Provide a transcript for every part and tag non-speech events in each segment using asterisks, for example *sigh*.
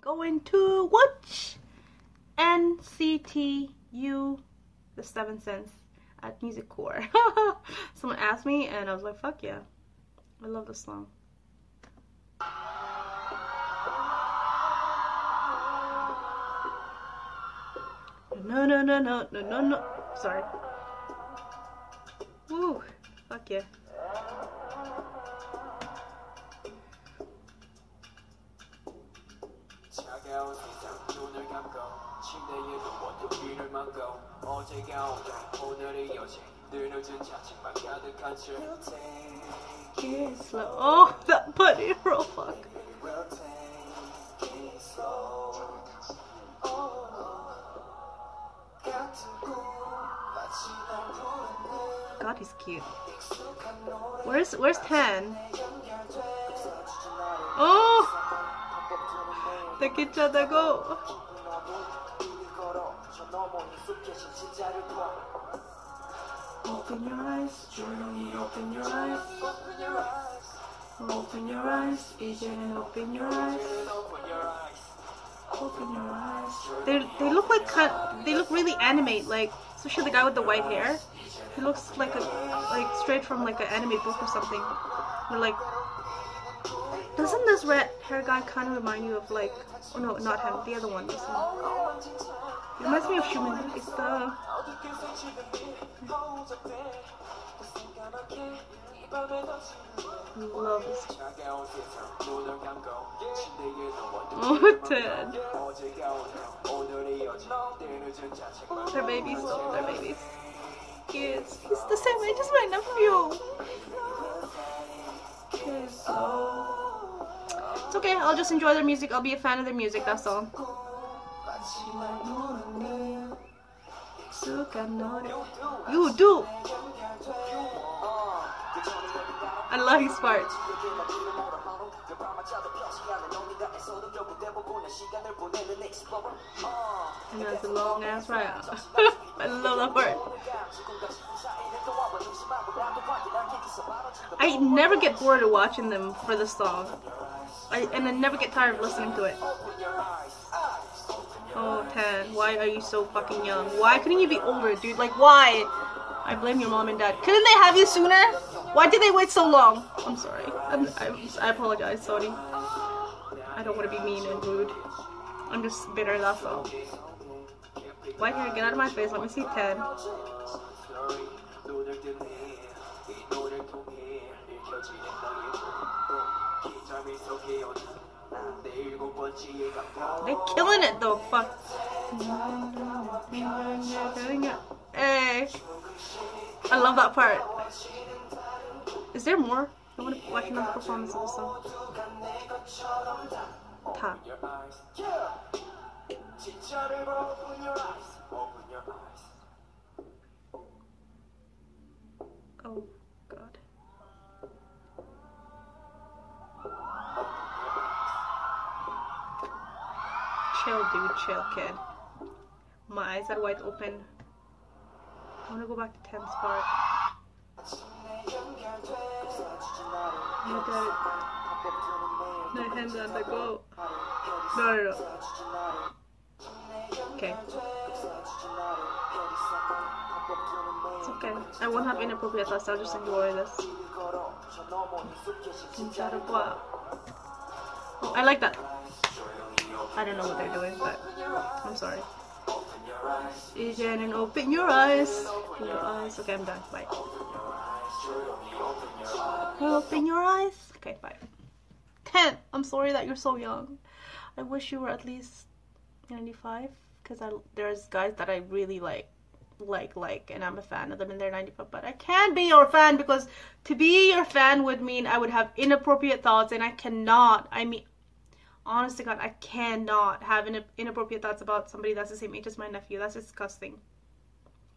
going to watch NCTU The Seven Sense at Music Core. *laughs* Someone asked me and I was like, fuck yeah. I love this song. No, no, no, no, no, no, no. Sorry. Woo. Fuck yeah. 세상 눈을 감고 침대에 누워도 귀를 막고 어제가 오늘 오늘이 어제 늘 늦은 자책만 가득한 채 Get slow. Oh, that bunny roll fuck. We'll take it slow 같은 꿈 마치 날 부르는 God, he's cute. 익숙한 노래 Where's Where's Tan? 연결돼 서주진 나를 Oh, 반복되는 매일 the 기차다고. 길을 걸어 저 너머니 숲계신 진짜를 봐 Open your eyes, 조용히 open your eyes. Open your eyes Open your eyes, 이제는 open your eyes. Open your eyes Open your eyes. They they look like kind, they look really animate, like especially the guy with the white hair. He looks like a like straight from like an anime book or something. Or like, doesn't this red hair guy kind of remind you of like, oh no, not him, the other one. It reminds me of Shuman. It's the... Love this. Oh, *laughs* Ted. They're babies, though. They're babies. Kids. He's the same age as my nephew. He's so... It's okay. I'll just enjoy their music. I'll be a fan of their music. That's all. You do. I love his part. And that's a long ass ride. *laughs* I love that part. I never get bored of watching them for the song. I, and I never get tired of listening to it. Oh, Ted, why are you so fucking young? Why couldn't you be older, dude? Like, why? I blame your mom and dad. Couldn't they have you sooner? Why did they wait so long? I'm sorry. I'm, I'm, I apologize, sorry. I don't want to be mean and rude. I'm just bitter, that's all. White hair, get out of my face. Let me see Ted. They're killing it though. Fuck. Hey. I love that part. Is there more? I want to watch another performance of the song. Ta. Your chill, dude. Chill, kid. My eyes are wide open. I want to go back to tenth Park. Oh got it. No, hands on the go. No, no, no. Okay. It's okay. I won't have inappropriate thoughts. I'll just enjoy this. Oh, I like that. I don't know what they're doing, but I'm sorry. Asian and open your eyes. Open your eyes. Okay, I'm done. Bye. Open your eyes. Okay, bye. Ken, I'm sorry that you're so young. I wish you were at least 95 because there's guys that I really like like like and I'm a fan of them and they're 95 but I can't be your fan because to be your fan would mean I would have inappropriate thoughts and I cannot I mean honest to god I cannot have in- inappropriate thoughts about somebody that's the same age as my nephew that's disgusting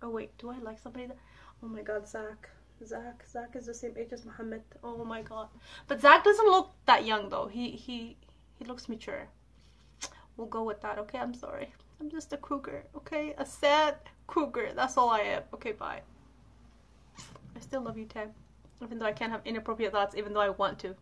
oh wait do I like somebody that oh my god Zach Zach Zach is the same age as Muhammad oh my god but Zach doesn't look that young though he he he looks mature we'll go with that okay I'm sorry I'm just a cougar, okay? A sad cougar. That's all I am. Okay, bye. I still love you, Ted. Even though I can't have inappropriate thoughts, even though I want to.